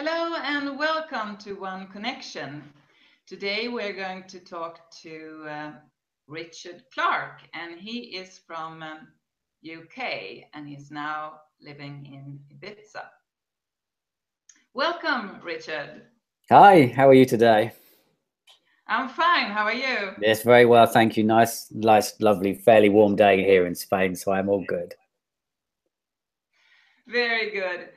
Hello and welcome to One Connection. Today we're going to talk to uh, Richard Clarke, and he is from um, UK and he's now living in Ibiza. Welcome, Richard. Hi, how are you today? I'm fine. How are you? Yes, very well, thank you. Nice, nice, lovely, fairly warm day here in Spain, so I'm all good. Very good.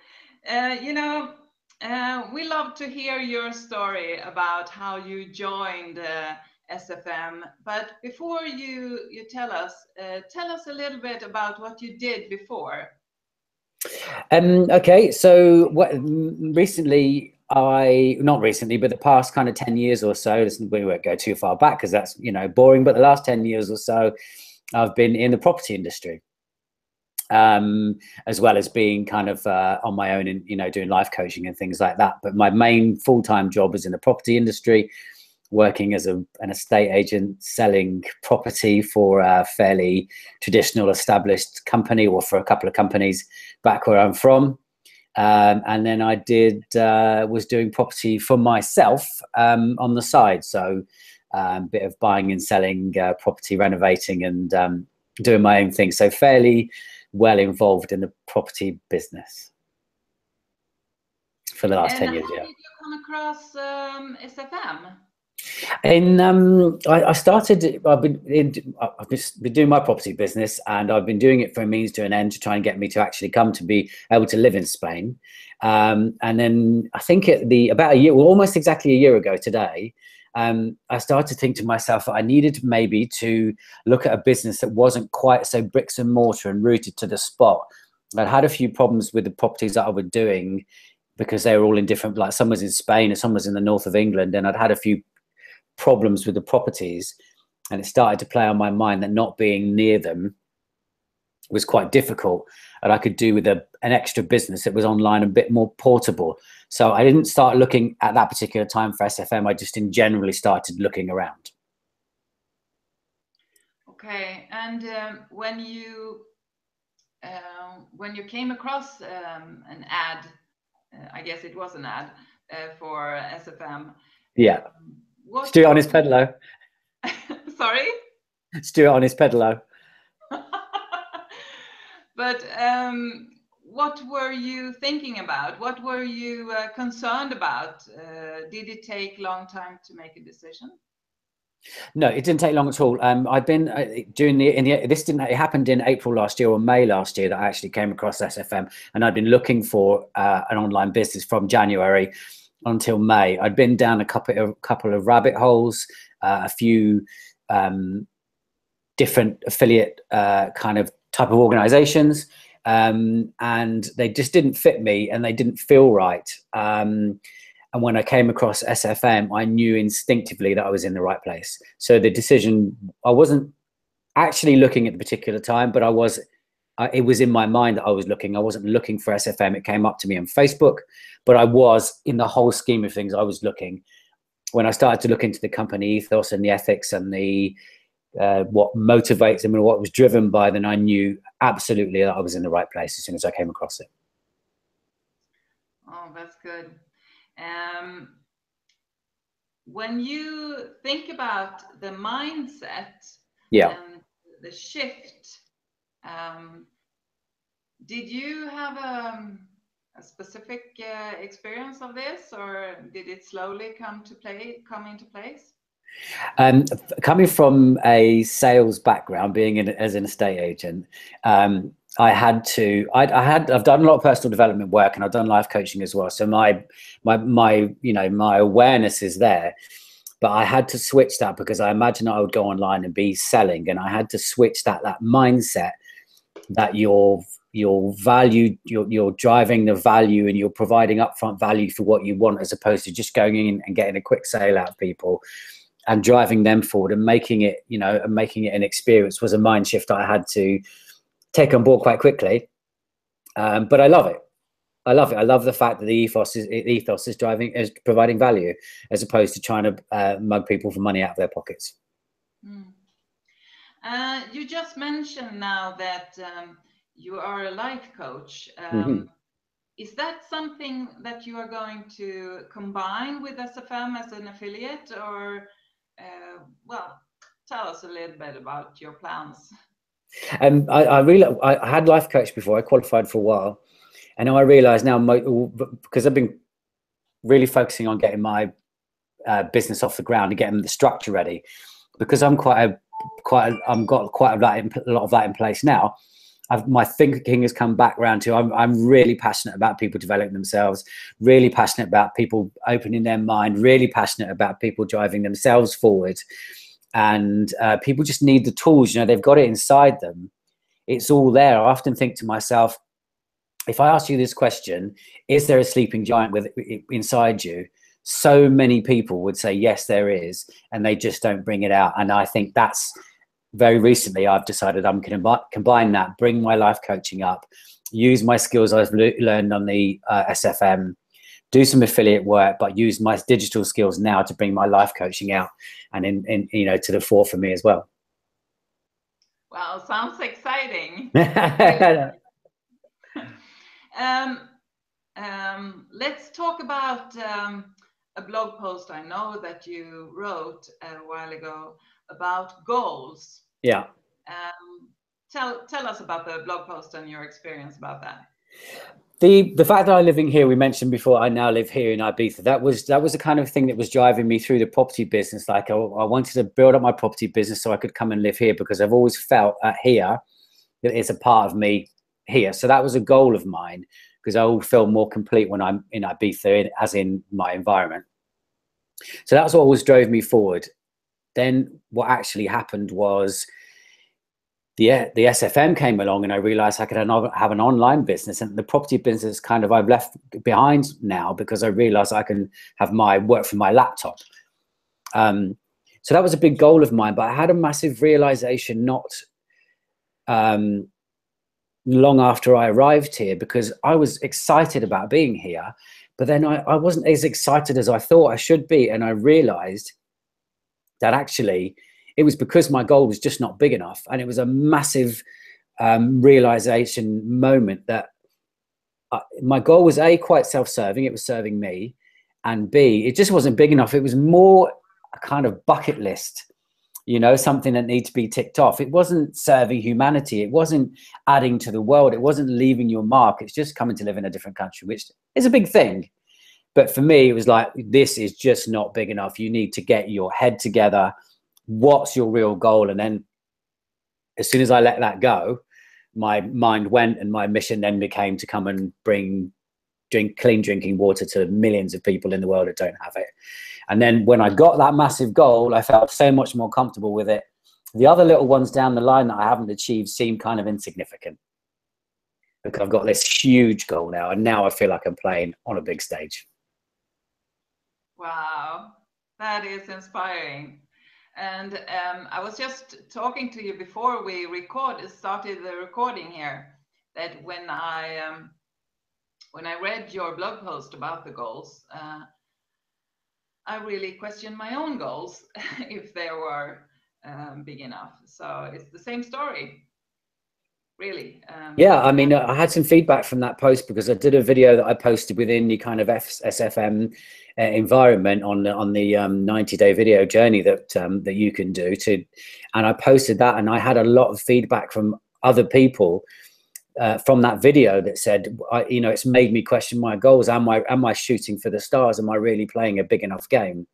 Uh, you know, uh, we love to hear your story about how you joined uh, SFM. But before you you tell us, uh, tell us a little bit about what you did before. Um, okay, so what, recently I not recently, but the past kind of ten years or so. We won't go too far back because that's you know boring. But the last ten years or so, I've been in the property industry um, as well as being kind of uh, on my own and you know doing life coaching and things like that. But my main full time job is in the property industry, working as a, an estate agent, selling property for a fairly traditional established company or for a couple of companies back where I'm from. Um, and then I did uh, was doing property for myself um, on the side, so a um, bit of buying and selling uh, property, renovating, and um, doing my own thing. So fairly well involved in the property business for the last and 10 years. How yeah. did you come across um, SFM? And um, I, I, started. I've been in, I've been doing my property business, and I've been doing it for a means to an end to try and get me to actually come to be able to live in Spain. Um, and then I think at the about a year, well, almost exactly a year ago today, um, I started to think to myself that I needed maybe to look at a business that wasn't quite so bricks and mortar and rooted to the spot. I'd had a few problems with the properties that I was doing because they were all in different, like some was in Spain and some was in the north of England, and I'd had a few problems with the properties, and it started to play on my mind that not being near them was quite difficult, and I could do with a, an extra business that was online a bit more portable. So I didn't start looking at that particular time for SFM. I just in generally started looking around. Okay, and um, when you uh, when you came across um, an ad, uh, I guess it was an ad uh, for SFM. Yeah. Um, Stuart on his pedalo. Sorry. Stuart on his pedalo. But um, what were you thinking about? What were you uh, concerned about? Uh, did it take long time to make a decision? No, it didn't take long at all. Um, I'd been uh, doing the in the this didn't it happened in April last year or May last year that I actually came across SFM, and I'd been looking for uh, an online business from January until May. I'd been down a couple of couple of rabbit holes, uh, a few um, different affiliate uh, kind of type of organizations um, and they just didn't fit me and they didn't feel right. Um, and when I came across SFM, I knew instinctively that I was in the right place. So the decision, I wasn't actually looking at the particular time, but I was. Uh, it was in my mind that I was looking. I wasn't looking for SFM. It came up to me on Facebook, but I was in the whole scheme of things. I was looking when I started to look into the company ethos and the ethics and the uh, what motivates them and what was driven by, then I knew absolutely that I was in the right place as soon as I came across it. Oh, that's good. Um, when you think about the mindset yeah. and the shift, um, did you have a, um, a specific uh, experience of this, or did it slowly come to play, come into place? Um, coming from a sales background, being in, as an estate agent, um, I had to. I, I, had. I've done a lot of personal development work, and I've done life coaching as well. So my, my, my, you know, my awareness is there. But I had to switch that because I imagine I would go online and be selling, and I had to switch that that mindset that you're value you're, you're driving the value and you're providing upfront value for what you want as opposed to just going in and getting a quick sale out of people and driving them forward and making it, you know, and making it an experience was a mind shift I had to take on board quite quickly. Um, but I love it. I love it. I love the fact that the ethos is ethos is driving is providing value as opposed to trying to uh, mug people for money out of their pockets. Mm. Uh, you just mentioned now that um, you are a life coach. Um, mm -hmm. is that something that you are going to combine with SFM as an affiliate or, well, tell us a little bit about your plans. Um, I, I really, I had life coach before. I qualified for a while, and now I realise now because I've been really focusing on getting my uh, business off the ground and getting the structure ready. Because I'm quite a, quite, a, I'm got quite a lot, a lot of that in place now. I've, my thinking has come back around to I'm, I'm really passionate about people developing themselves, really passionate about people opening their mind, really passionate about people driving themselves forward. And uh, people just need the tools, you know, they've got it inside them. It's all there. I often think to myself, if I ask you this question, is there a sleeping giant with inside you? So many people would say, yes, there is, and they just don't bring it out. And I think that's very recently I've decided I'm going to combine that, bring my life coaching up, use my skills I've learned on the uh, SFM, do some affiliate work, but use my digital skills now to bring my life coaching out and in, in you know to the fore for me as well. Well, sounds exciting. um, um, let's talk about um, a blog post I know that you wrote a while ago about goals. Yeah. Um, tell tell us about the blog post and your experience about that. The the fact that I'm living here, we mentioned before, I now live here in Ibiza. That was that was the kind of thing that was driving me through the property business. Like I, I wanted to build up my property business so I could come and live here because I've always felt at here that it's a part of me here. So that was a goal of mine because I will feel more complete when I'm in Ibiza, as in my environment. So that's what always drove me forward then what actually happened was the the SFM came along and I realized I could have an online business and the property business kind of I've left behind now because I realized I can have my work from my laptop. Um, so that was a big goal of mine, but I had a massive realization not um, long after I arrived here because I was excited about being here, but then I, I wasn't as excited as I thought I should be. And I realized that actually it was because my goal was just not big enough. And it was a massive um, realization moment that uh, my goal was A, quite self serving, it was serving me. And B, it just wasn't big enough. It was more a kind of bucket list you know something that needs to be ticked off it wasn't serving humanity it wasn't adding to the world it wasn't leaving your mark it's just coming to live in a different country which is a big thing but for me, it was like, this is just not big enough. You need to get your head together. What's your real goal? And then as soon as I let that go, my mind went and my mission then became to come and bring drink clean drinking water to millions of people in the world that don't have it. And then when I got that massive goal, I felt so much more comfortable with it. The other little ones down the line that I haven't achieved seem kind of insignificant because I've got this huge goal now. And now I feel like I'm playing on a big stage. Wow, that is inspiring. And um, I was just talking to you before we record started the recording here that when I um, when I read your blog post about the goals, uh, I really questioned my own goals if they were um, big enough. So it's the same story really. Um, yeah, I mean, I had some feedback from that post because I did a video that I posted within the kind of F SFM uh, environment on the, on the um, 90 day video journey that um, that you can do to, and I posted that, and I had a lot of feedback from other people. Uh, from that video that said, I, you know, it's made me question my goals. Am I am I shooting for the stars? Am I really playing a big enough game?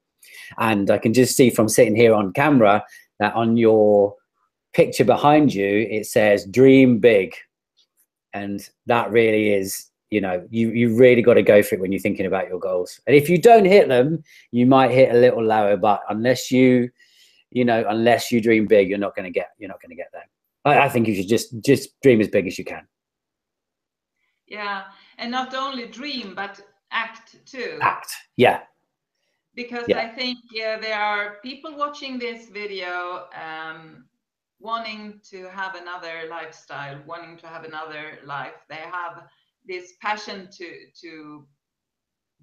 And I can just see from sitting here on camera that on your picture behind you, it says dream big. And that really is, you know, you, you really got to go for it when you're thinking about your goals. And if you don't hit them, you might hit a little lower, but unless you, you know, unless you dream big, you're not going to get, you're not going to get there. I, I think you should just, just dream as big as you can. Yeah. And not only dream, but act too. Act. Yeah because yeah. I think yeah, there are people watching this video um, wanting to have another lifestyle, wanting to have another life. They have this passion to to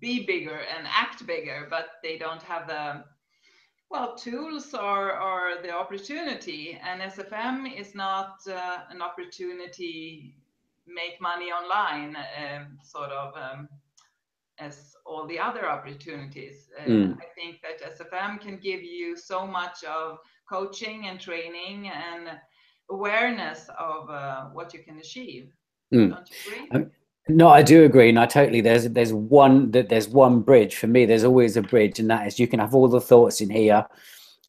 be bigger and act bigger, but they don't have the well tools are, or the opportunity. And SFM is not uh, an opportunity make money online, um, sort of um, as all the other opportunities. Uh, mm. I think that SFM can give you so much of coaching and training and awareness of uh, what you can achieve. Mm. Don't you agree? Um, no, I do agree, and I totally. There's there's one that there's one bridge for me. There's always a bridge, and that is you can have all the thoughts in here,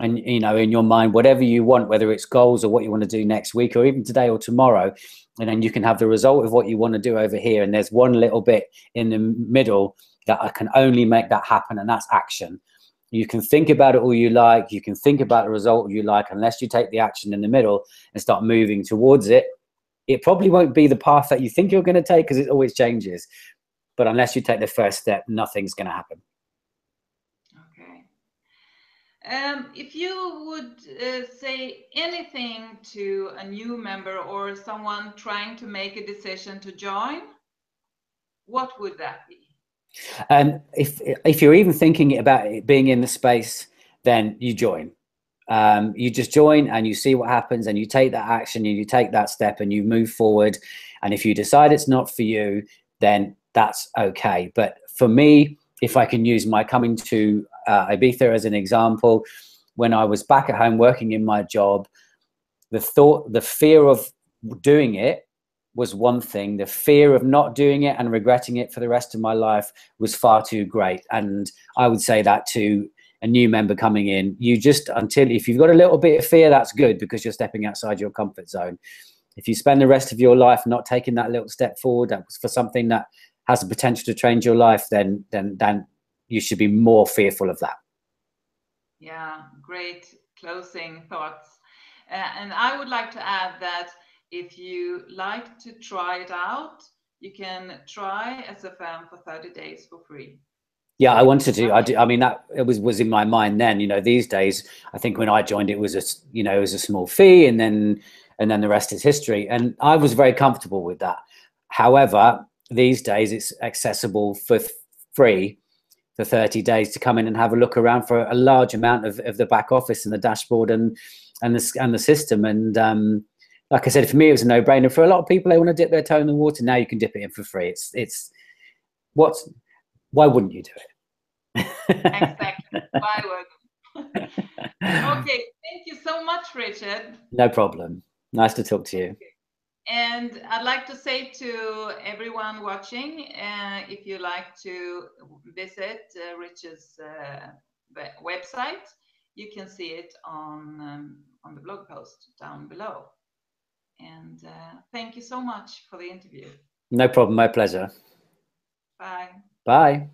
and you know in your mind whatever you want, whether it's goals or what you want to do next week or even today or tomorrow, and then you can have the result of what you want to do over here. And there's one little bit in the middle that I can only make that happen, and that's action. You can think about it all you like. You can think about the result you like, unless you take the action in the middle and start moving towards it it probably won't be the path that you think you're going to take because it always changes. But unless you take the first step, nothing's going to happen. Okay. Um, if you would uh, say anything to a new member or someone trying to make a decision to join, what would that be? Um, if if you're even thinking about it being in the space, then you join um, you just join and you see what happens and you take that action and you take that step and you move forward. And if you decide it's not for you then that's okay. But for me if i can use my coming to uh, ibiza as an example when i was back at home working in my job the thought the fear of doing it was one thing. The fear of not doing it and regretting it for the rest of my life was far too great. And i would say that to a new member coming in, you just until if you've got a little bit of fear, that's good because you're stepping outside your comfort zone. If you spend the rest of your life not taking that little step forward for something that has the potential to change your life, then then then you should be more fearful of that. Yeah, great closing thoughts. Uh, and I would like to add that if you like to try it out, you can try SFM for 30 days for free. Yeah, I wanted to. I, do, I mean, that it was was in my mind then. You know, these days, I think when I joined, it was a you know it was a small fee, and then and then the rest is history. And I was very comfortable with that. However, these days it's accessible for free for 30 days to come in and have a look around for a large amount of, of the back office and the dashboard and and the and the system. And um, like I said, for me, it was a no brainer. For a lot of people, they want to dip their toe in the water. Now you can dip it in for free. It's it's what's why wouldn't you do it? exactly. Why would? okay. Thank you so much, Richard. No problem. Nice to talk to you. Okay. And I'd like to say to everyone watching, uh, if you like to visit uh, Richard's uh, website, you can see it on um, on the blog post down below. And uh, thank you so much for the interview. No problem. My pleasure. Bye. Bye.